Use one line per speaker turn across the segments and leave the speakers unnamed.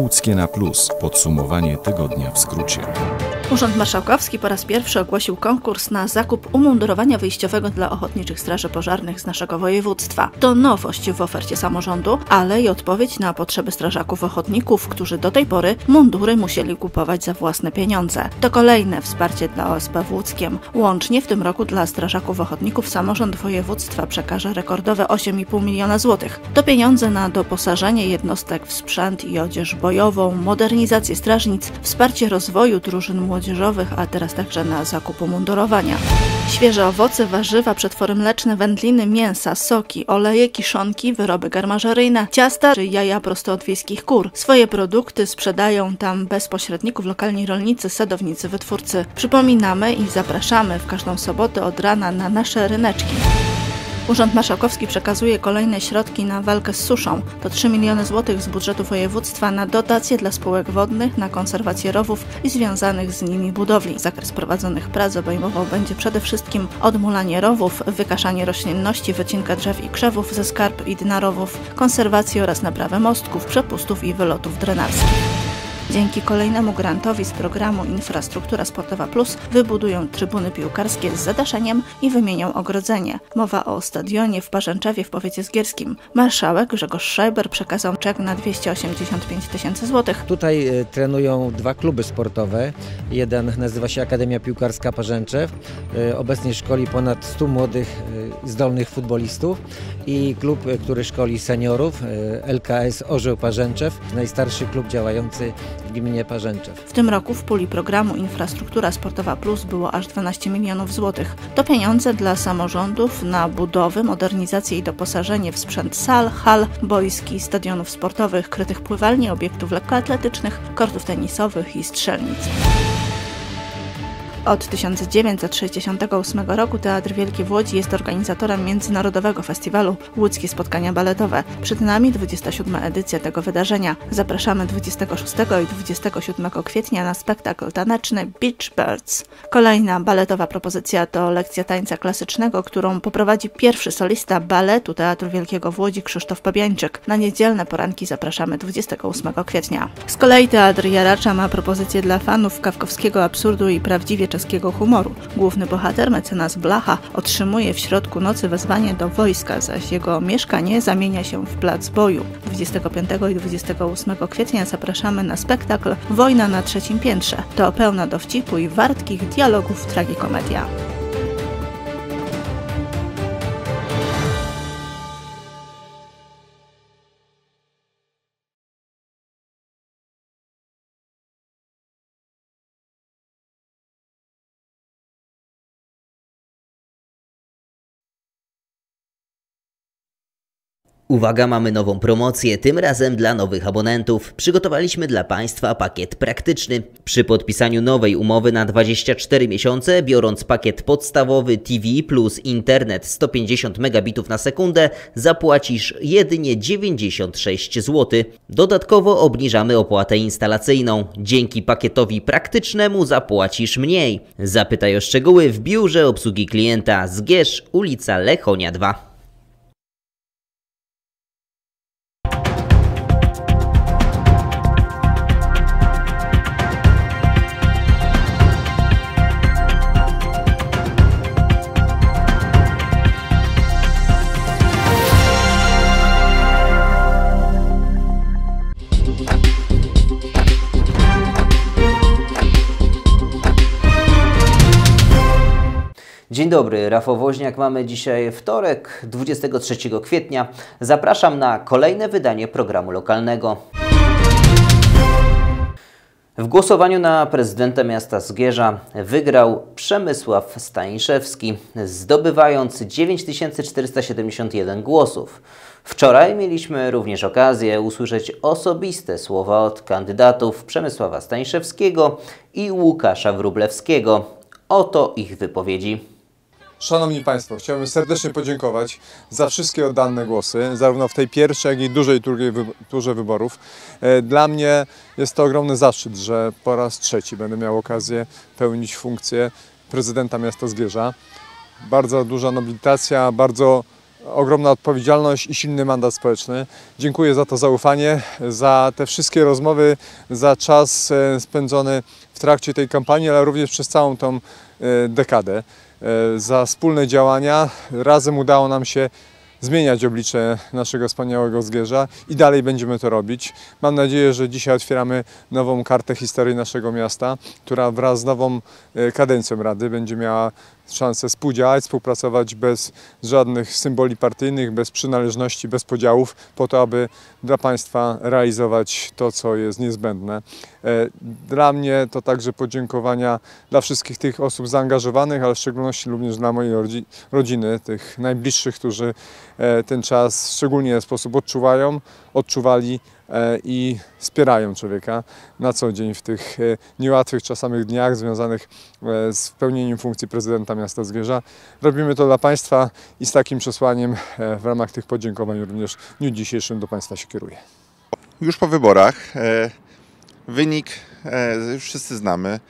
Łódzkie na plus. Podsumowanie tygodnia w skrócie.
Urząd Marszałkowski po raz pierwszy ogłosił konkurs na zakup umundurowania wyjściowego dla ochotniczych straży pożarnych z naszego województwa. To nowość w ofercie samorządu, ale i odpowiedź na potrzeby strażaków ochotników, którzy do tej pory mundury musieli kupować za własne pieniądze. To kolejne wsparcie dla OSP w Łódzkiem. Łącznie w tym roku dla strażaków ochotników samorząd województwa przekaże rekordowe 8,5 miliona złotych. To pieniądze na doposażenie jednostek w sprzęt i odzież bojową, modernizację strażnic, wsparcie rozwoju drużyn młodzieżowych, a teraz także na zakup mundurowania. Świeże owoce, warzywa, przetwory mleczne, wędliny, mięsa, soki, oleje, kiszonki, wyroby garmażeryjne, ciasta czy jaja prosto od wiejskich kur. Swoje produkty sprzedają tam bez pośredników lokalni rolnicy, sadownicy, wytwórcy. Przypominamy i zapraszamy w każdą sobotę od rana na nasze ryneczki. Urząd Marszałkowski przekazuje kolejne środki na walkę z suszą. To 3 miliony złotych z budżetu województwa na dotacje dla spółek wodnych, na konserwację rowów i związanych z nimi budowli. Zakres prowadzonych prac obejmował będzie przede wszystkim odmulanie rowów, wykaszanie roślinności, wycinkę drzew i krzewów ze skarb i dna rowów, konserwację oraz naprawę mostków, przepustów i wylotów drenarskich. Dzięki kolejnemu grantowi z programu Infrastruktura Sportowa Plus wybudują trybuny piłkarskie z zadaszeniem i wymienią ogrodzenie. Mowa o stadionie w Parzęczewie w powiecie zgierskim. Marszałek Grzegorz Schreiber przekazał czek na 285 tysięcy złotych.
Tutaj e, trenują dwa kluby sportowe. Jeden nazywa się Akademia Piłkarska Parzęczew. E, Obecnie szkoli ponad 100 młodych, e, zdolnych futbolistów i klub, który szkoli seniorów, LKS Orzeł Parzęczew, najstarszy klub działający w gminie Parzęczew.
W tym roku w puli programu Infrastruktura Sportowa Plus było aż 12 milionów złotych. To pieniądze dla samorządów na budowy, modernizację i doposażenie w sprzęt sal, hal, boiski, stadionów sportowych, krytych pływalni, obiektów lekkoatletycznych, kortów tenisowych i strzelnic. Od 1968 roku Teatr Wielki w Łodzi jest organizatorem międzynarodowego festiwalu Łódzkie Spotkania Baletowe. Przed nami 27. edycja tego wydarzenia. Zapraszamy 26 i 27 kwietnia na spektakl taneczny Beach Birds. Kolejna baletowa propozycja to lekcja tańca klasycznego, którą poprowadzi pierwszy solista baletu Teatru Wielkiego w Łodzi Krzysztof Pabiańczyk. Na niedzielne poranki zapraszamy 28 kwietnia. Z kolei Teatr Jaracza ma propozycję dla fanów kawkowskiego absurdu i prawdziwie czeskiego humoru. Główny bohater, mecenas Blacha, otrzymuje w środku nocy wezwanie do wojska, zaś jego mieszkanie zamienia się w plac boju. 25 i 28 kwietnia zapraszamy na spektakl Wojna na trzecim piętrze. To pełna dowcipu i wartkich dialogów tragikomedia.
Uwaga, mamy nową promocję, tym razem dla nowych abonentów. Przygotowaliśmy dla Państwa pakiet praktyczny. Przy podpisaniu nowej umowy na 24 miesiące, biorąc pakiet podstawowy TV plus internet 150 megabitów na sekundę, zapłacisz jedynie 96 zł. Dodatkowo obniżamy opłatę instalacyjną. Dzięki pakietowi praktycznemu zapłacisz mniej. Zapytaj o szczegóły w biurze obsługi klienta Zgierz, ulica Lechonia 2. Dzień dobry, Rafał Woźniak. Mamy dzisiaj wtorek, 23 kwietnia. Zapraszam na kolejne wydanie programu lokalnego. W głosowaniu na prezydenta miasta Zgierza wygrał Przemysław Staniszewski, zdobywając 9471 głosów. Wczoraj mieliśmy również okazję usłyszeć osobiste słowa od kandydatów Przemysława Staniszewskiego i Łukasza Wrublewskiego. Oto ich wypowiedzi.
Szanowni Państwo, chciałbym serdecznie podziękować za wszystkie oddane głosy, zarówno w tej pierwszej, jak i dużej drugiej wy- turze wyborów. E, Dla mnie jest to ogromny zaszczyt, że po raz trzeci będę miał okazję pełnić funkcję prezydenta miasta Zgierza. Bardzo duża nobilitacja, bardzo ogromna odpowiedzialność i silny mandat społeczny. Dziękuję za to zaufanie, za te wszystkie rozmowy, za czas e, spędzony w trakcie tej kampanii, ale również przez całą tą e, dekadę, za wspólne działania. Razem udało nam się zmieniać oblicze naszego wspaniałego Zgierza i dalej będziemy to robić. Mam nadzieję, że dzisiaj otwieramy nową kartę historii naszego miasta, która wraz z nową e, kadencją Rady będzie miała szansę współdziałać, współpracować bez żadnych symboli partyjnych, bez przynależności, bez podziałów, po to, aby dla państwa realizować to, co jest niezbędne. E, Dla mnie to także podziękowania dla wszystkich tych osób zaangażowanych, ale w szczególności również dla mojej rodzi- rodziny, tych najbliższych, którzy e, ten czas w szczególnie sposób odczuwają, odczuwali i wspierają człowieka na co dzień w tych e, niełatwych czasami dniach związanych e, z pełnieniem funkcji prezydenta miasta Zgierza. Robimy to dla Państwa i z takim przesłaniem e, w ramach tych podziękowań również w dniu dzisiejszym do Państwa się kieruję.
już po wyborach. E, Wynik e, już wszyscy znamy.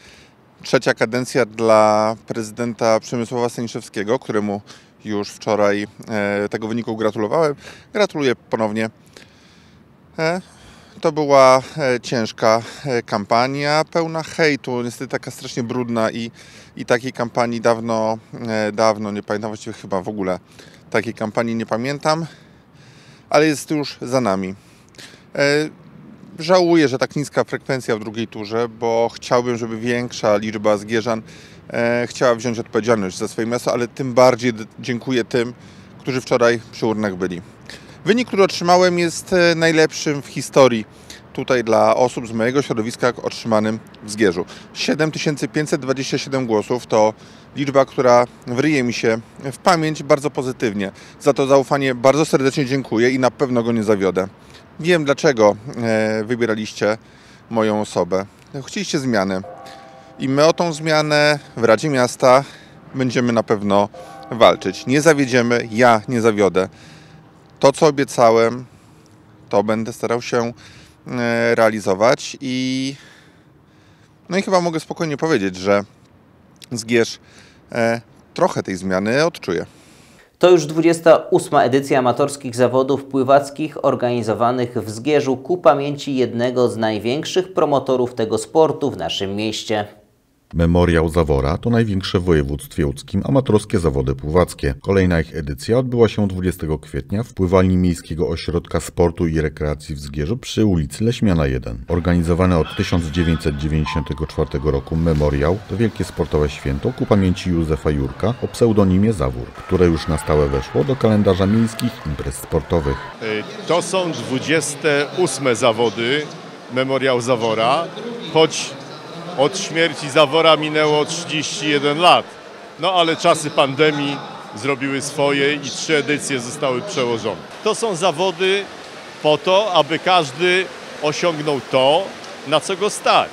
Trzecia kadencja dla prezydenta Przemysława Staniszewskiego, któremu już wczoraj e, tego wyniku gratulowałem. Gratuluję ponownie. E, To była e, ciężka e, kampania, pełna hejtu, niestety taka strasznie brudna i, i takiej kampanii dawno, dawno nie pamiętam, właściwie chyba w ogóle takiej kampanii nie pamiętam, ale jest już za nami. Żałuję, że tak niska frekwencja w drugiej turze, bo chciałbym, żeby większa liczba Zgierzan chciała wziąć odpowiedzialność za swoje miasto, ale tym bardziej dziękuję tym, którzy wczoraj przy urnach byli. Wynik, który otrzymałem jest e, najlepszym w historii tutaj dla osób z mojego środowiska otrzymanym w Zgierzu. 7527 głosów to liczba, która wryje mi się w pamięć bardzo pozytywnie. Za to zaufanie bardzo serdecznie dziękuję i na pewno go nie zawiodę. Wiem dlaczego e, wybieraliście moją osobę. Chcieliście zmiany. I my o tą zmianę w Radzie Miasta będziemy na pewno walczyć. Nie zawiedziemy, ja nie zawiodę. To, co obiecałem, to będę starał się e, realizować i no i chyba mogę spokojnie powiedzieć, że Zgierz e, trochę tej zmiany odczuje.
To już 28. edycja amatorskich zawodów pływackich organizowanych w Zgierzu ku pamięci jednego z największych promotorów tego sportu w naszym mieście.
Memoriał Zawora to największe w województwie łódzkim amatorskie zawody pływackie. Kolejna ich edycja odbyła się 20 kwietnia w pływalni Miejskiego Ośrodka Sportu i Rekreacji w Zgierzu przy ulicy Leśmiana 1. Organizowany od 1994 roku memoriał to wielkie sportowe święto ku pamięci Józefa Jurka o pseudonimie Zawór, które już na stałe weszło do kalendarza miejskich imprez sportowych.
Y, To są 28 zawody Memoriał Zawora, choć od śmierci Zawora minęło 31 lat. No ale czasy pandemii zrobiły swoje i trzy edycje zostały przełożone. To są zawody po to, aby każdy osiągnął to, na co go stać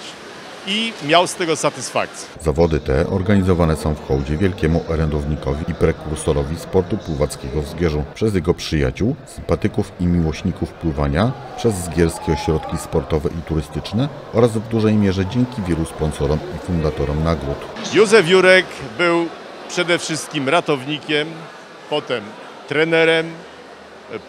i miał z tego satysfakcję.
Zawody te organizowane są w hołdzie wielkiemu orędownikowi i prekursorowi sportu pływackiego w Zgierzu przez jego przyjaciół, sympatyków i miłośników pływania, przez zgierskie ośrodki sportowe i turystyczne oraz w dużej mierze dzięki wielu sponsorom i fundatorom nagród.
Józef Jurek był przede wszystkim ratownikiem, potem trenerem,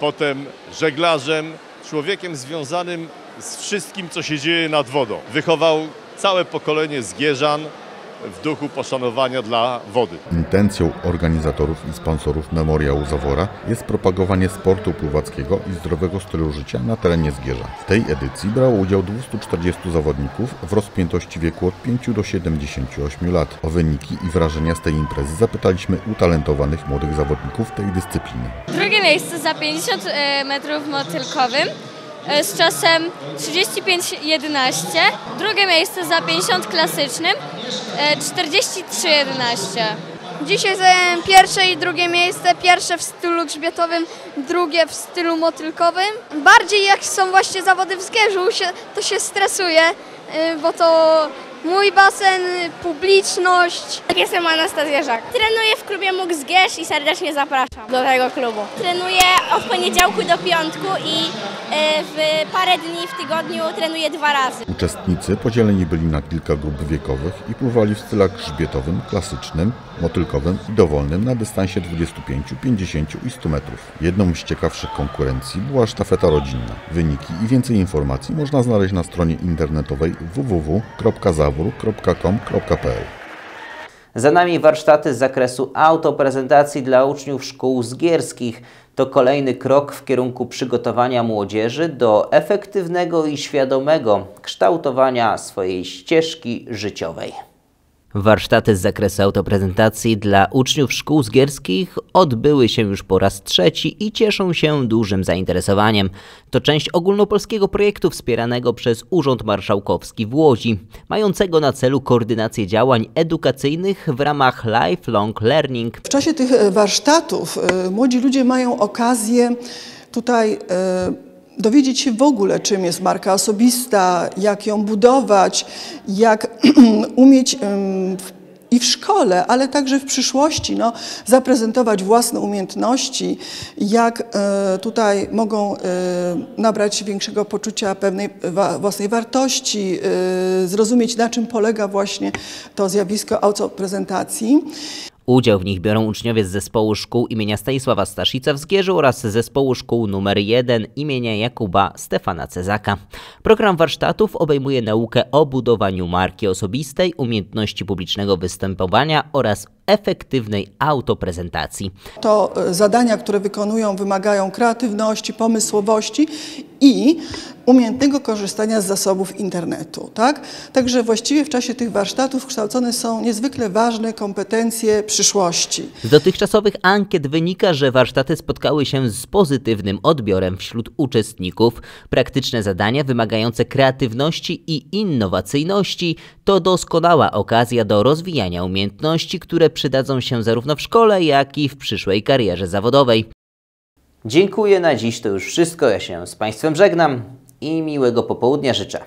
potem żeglarzem, człowiekiem związanym z wszystkim, co się dzieje nad wodą. Wychował całe pokolenie zgierzan w duchu poszanowania dla wody.
Intencją organizatorów i sponsorów Memoriału Zawora jest propagowanie sportu pływackiego i zdrowego stylu życia na terenie Zgierza. W tej edycji brało udział 240 zawodników w rozpiętości wieku od 5 do 78 lat. O wyniki i wrażenia z tej imprezy zapytaliśmy utalentowanych młodych zawodników tej dyscypliny.
Drugie miejsce za 50 e, metrów motylkowym z czasem 35.11. Drugie miejsce za 50 klasycznym e, 43.11.
Dzisiaj zająłem pierwsze i drugie miejsce. Pierwsze w stylu grzbietowym, drugie w stylu motylkowym. Bardziej jak są właśnie zawody w Zgierzu, to się stresuje, y, bo to Mój basen, publiczność.
Jestem Anastazja Żak. Trenuję w klubie MUX Gierz i serdecznie zapraszam do tego klubu. Trenuję od poniedziałku do piątku i e, w parę dni w tygodniu trenuję dwa razy.
Uczestnicy podzieleni byli na kilka grup wiekowych i pływali w stylach grzbietowym, klasycznym, motylkowym i dowolnym na dystansie 25, 50 i 100 metrów. Jedną z ciekawszych konkurencji była sztafeta rodzinna. Wyniki i więcej informacji można znaleźć na stronie internetowej www.zawór.com.pl
Za nami warsztaty z zakresu autoprezentacji dla uczniów szkół zgierskich. To kolejny krok w kierunku przygotowania młodzieży do efektywnego i świadomego kształtowania swojej ścieżki życiowej. Warsztaty z zakresu autoprezentacji dla uczniów szkół zgierskich odbyły się już po raz trzeci i cieszą się dużym zainteresowaniem. To część ogólnopolskiego projektu wspieranego przez Urząd Marszałkowski w Łodzi, mającego na celu koordynację działań edukacyjnych w ramach lifelong learning.
W czasie tych warsztatów e, młodzi ludzie mają okazję tutaj e, dowiedzieć się w ogóle, czym jest marka osobista, jak ją budować, jak umieć i w szkole, ale także w przyszłości no, zaprezentować własne umiejętności, jak e, tutaj mogą e, nabrać większego poczucia pewnej wa, własnej wartości, e, zrozumieć na czym polega właśnie to zjawisko autoprezentacji.
Udział w nich biorą uczniowie z zespołu szkół imienia Stanisława Staszica w Zgierzu oraz zespołu szkół numer 1 imienia Jakuba Stefana Cezaka. Program warsztatów obejmuje naukę o budowaniu marki osobistej, umiejętności publicznego występowania oraz efektywnej autoprezentacji.
To e, zadania, które wykonują, wymagają kreatywności, pomysłowości i umiejętnego korzystania z zasobów internetu. Tak? Także właściwie w czasie tych warsztatów kształcone są niezwykle ważne kompetencje przyszłości.
Z dotychczasowych ankiet wynika, że warsztaty spotkały się z pozytywnym odbiorem wśród uczestników. Praktyczne zadania wymagające kreatywności i innowacyjności to doskonała okazja do rozwijania umiejętności, które przydadzą się zarówno w szkole, jak i w przyszłej karierze zawodowej. Dziękuję na dziś, to już wszystko. Ja się z Państwem żegnam i miłego popołudnia życzę.